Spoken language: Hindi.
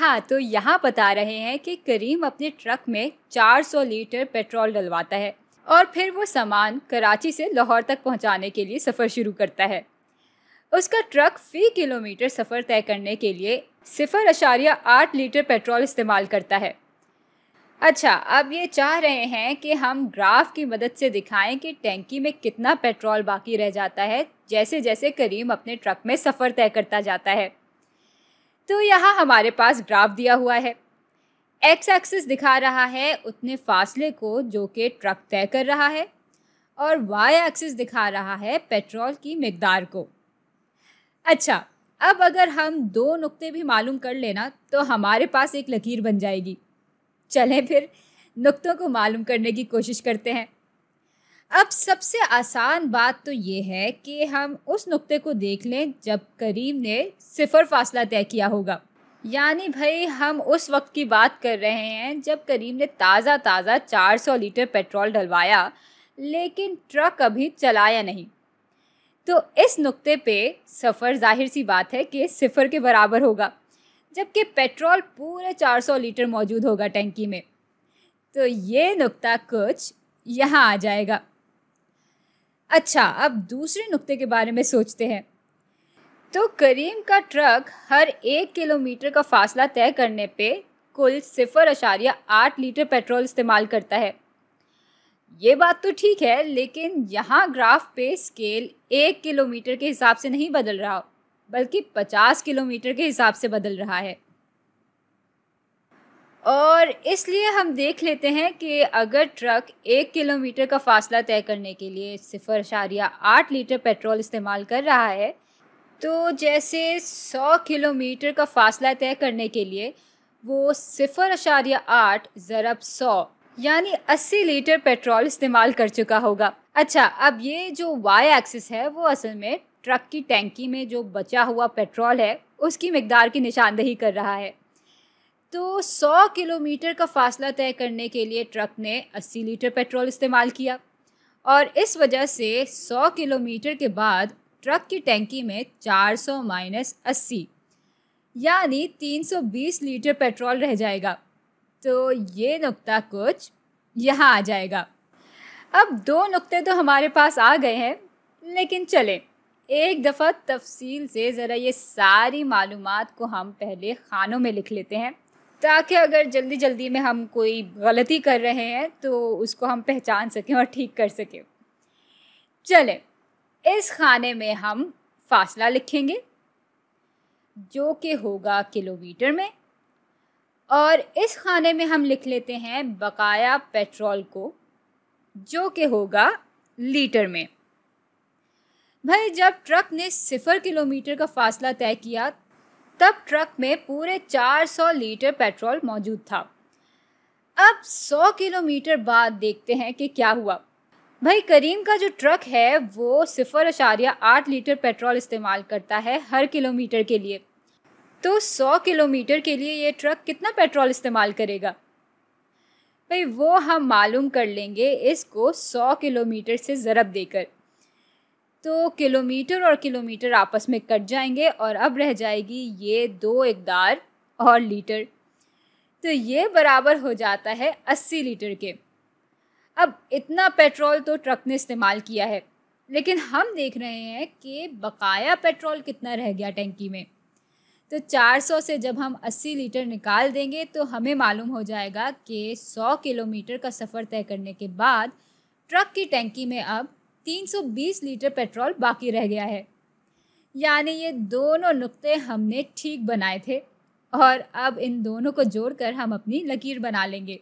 हाँ तो यहाँ बता रहे हैं कि करीम अपने ट्रक में 400 लीटर पेट्रोल डलवाता है और फिर वो सामान कराची से लाहौर तक पहुँचाने के लिए सफ़र शुरू करता है। उसका ट्रक फ़ी किलोमीटर सफ़र तय करने के लिए सिफर अशारिया आठ लीटर पेट्रोल इस्तेमाल करता है। अच्छा अब ये चाह रहे हैं कि हम ग्राफ की मदद से दिखाएँ कि टैंकी में कितना पेट्रोल बाकी रह जाता है जैसे जैसे करीम अपने ट्रक में सफ़र तय करता जाता है। तो यहाँ हमारे पास ग्राफ दिया हुआ है। एक्स एक्सिस दिखा रहा है उतने फासले को जो कि ट्रक तय कर रहा है और वाई एक्सिस दिखा रहा है पेट्रोल की मकदार को। अच्छा अब अगर हम दो नुक्ते भी मालूम कर लेना तो हमारे पास एक लकीर बन जाएगी। चलें फिर, नुक्तों को मालूम करने की कोशिश करते हैं। अब सबसे आसान बात तो ये है कि हम उस नुक्ते को देख लें जब करीम ने सिफर फासला तय किया होगा। यानी भाई, हम उस वक्त की बात कर रहे हैं जब करीम ने ताज़ा ताज़ा 400 लीटर पेट्रोल डलवाया, लेकिन ट्रक अभी चलाया नहीं। तो इस नुक्ते पे सफ़र ज़ाहिर सी बात है कि सिफर के बराबर होगा, जबकि पेट्रोल पूरे 400 लीटर मौजूद होगा टैंकी में। तो ये नुक्ता कुछ यहाँ आ जाएगा। अच्छा अब दूसरे नुक्ते के बारे में सोचते हैं। तो करीम का ट्रक हर एक किलोमीटर का फासला तय करने पे कुल सिफर अशारिया आठ लीटर पेट्रोल इस्तेमाल करता है। ये बात तो ठीक है, लेकिन यहाँ ग्राफ पे स्केल एक किलोमीटर के हिसाब से नहीं बदल रहा, बल्कि पचास किलोमीटर के हिसाब से बदल रहा है। और इसलिए हम देख लेते हैं कि अगर ट्रक एक किलोमीटर का फासला तय करने के लिए सिफर शारिया आठ लीटर पेट्रोल इस्तेमाल कर रहा है तो जैसे सौ किलोमीटर का फासला तय करने के लिए वो सिफर अशारिया आठ ज़रब सौ, यानी 80 लीटर पेट्रोल इस्तेमाल कर चुका होगा। अच्छा अब ये जो वाई एक्सिस है, वो असल में ट्रक की टैंकी में जो बचा हुआ पेट्रोल है, उसकी मकदार की निशानदही कर रहा है। तो 100 किलोमीटर का फासला तय करने के लिए ट्रक ने 80 लीटर पेट्रोल इस्तेमाल किया और इस वजह से 100 किलोमीटर के बाद ट्रक की टैंकी में 400 माइनस अस्सी, यानी 320 लीटर पेट्रोल रह जाएगा। तो ये नुक्ता कुछ यहाँ आ जाएगा। अब दो नुक्ते तो हमारे पास आ गए हैं, लेकिन चले। एक दफ़ा तफसील से ज़रा ये सारी मालूम को हम पहले खानों में लिख लेते हैं। ताकि अगर जल्दी जल्दी में हम कोई गलती कर रहे हैं तो उसको हम पहचान सकें और ठीक कर सकें। चलें, इस खाने में हम फासला लिखेंगे, जो कि होगा किलोमीटर में, और इस खाने में हम लिख लेते हैं बकाया पेट्रोल को, जो कि होगा लीटर में। भाई, जब ट्रक ने सिफर किलोमीटर का फासला तय किया तब ट्रक में पूरे 400 लीटर पेट्रोल मौजूद था। अब 100 किलोमीटर बाद देखते हैं कि क्या हुआ। भाई, करीम का जो ट्रक है, वो सिफर अशारिया आठ लीटर पेट्रोल इस्तेमाल करता है हर किलोमीटर के लिए। तो 100 किलोमीटर के लिए ये ट्रक कितना पेट्रोल इस्तेमाल करेगा? भाई, वो हम मालूम कर लेंगे इसको 100 किलोमीटर से ज़रब देकर। तो किलोमीटर और किलोमीटर आपस में कट जाएँगे और अब रह जाएगी ये दो इकदार और लीटर। तो ये बराबर हो जाता है अस्सी लीटर के। अब इतना पेट्रोल तो ट्रक ने इस्तेमाल किया है, लेकिन हम देख रहे हैं कि बकाया पेट्रोल कितना रह गया टैंकी में। तो 400 से जब हम 80 लीटर निकाल देंगे तो हमें मालूम हो जाएगा कि 100 किलोमीटर का सफ़र तय करने के बाद ट्रक की टैंकी में अब 320 लीटर पेट्रोल बाकी रह गया है। यानी ये दोनों नुक्ते हमने ठीक बनाए थे और अब इन दोनों को जोड़कर हम अपनी लकीर बना लेंगे।